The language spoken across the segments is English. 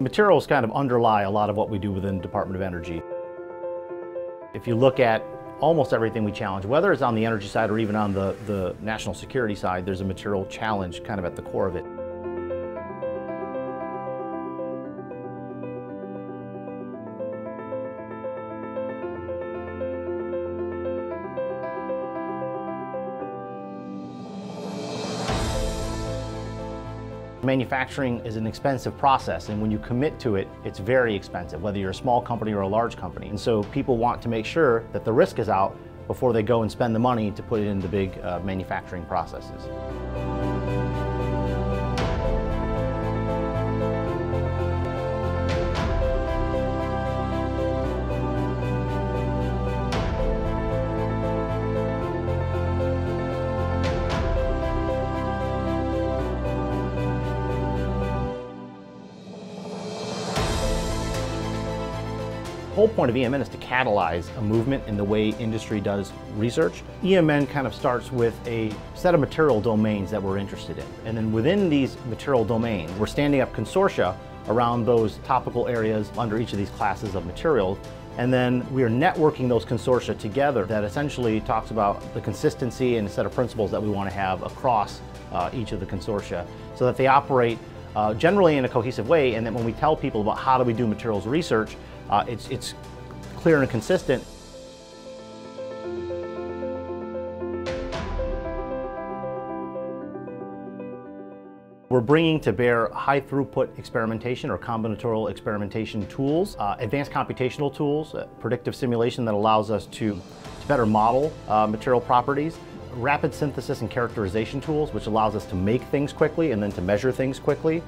materials kind of underlie a lot of what we do within the Department of Energy. If you look at almost everything we challenge, whether it's on the energy side or even on the, the national security side, there's a material challenge kind of at the core of it. Manufacturing is an expensive process and when you commit to it, it's very expensive, whether you're a small company or a large company. And so people want to make sure that the risk is out before they go and spend the money to put it into big uh, manufacturing processes. Whole point of EMN is to catalyze a movement in the way industry does research. EMN kind of starts with a set of material domains that we're interested in. And then within these material domains, we're standing up consortia around those topical areas under each of these classes of materials. And then we are networking those consortia together that essentially talks about the consistency and a set of principles that we want to have across uh, each of the consortia so that they operate uh, generally in a cohesive way and that when we tell people about how do we do materials research, uh, it's, it's clear and consistent. We're bringing to bear high throughput experimentation or combinatorial experimentation tools, uh, advanced computational tools, uh, predictive simulation that allows us to, to better model uh, material properties, rapid synthesis and characterization tools, which allows us to make things quickly and then to measure things quickly.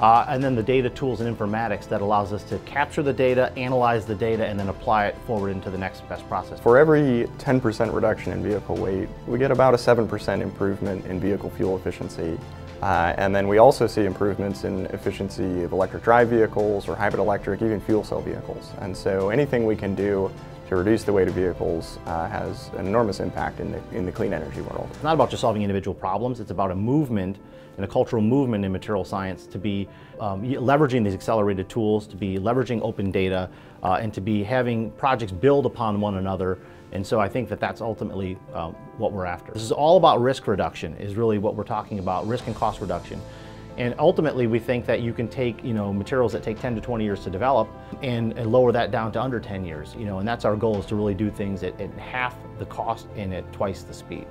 Uh, and then the data tools and informatics that allows us to capture the data, analyze the data, and then apply it forward into the next best process. For every 10% reduction in vehicle weight, we get about a 7% improvement in vehicle fuel efficiency. Uh, and then we also see improvements in efficiency of electric drive vehicles or hybrid electric, even fuel cell vehicles. And so anything we can do to reduce the weight of vehicles uh, has an enormous impact in the, in the clean energy world. It's not about just solving individual problems, it's about a movement and a cultural movement in material science to be um, leveraging these accelerated tools, to be leveraging open data, uh, and to be having projects build upon one another and so I think that that's ultimately um, what we're after. This is all about risk reduction is really what we're talking about, risk and cost reduction. And ultimately, we think that you can take, you know, materials that take 10 to 20 years to develop and, and lower that down to under 10 years, you know, and that's our goal is to really do things at, at half the cost and at twice the speed.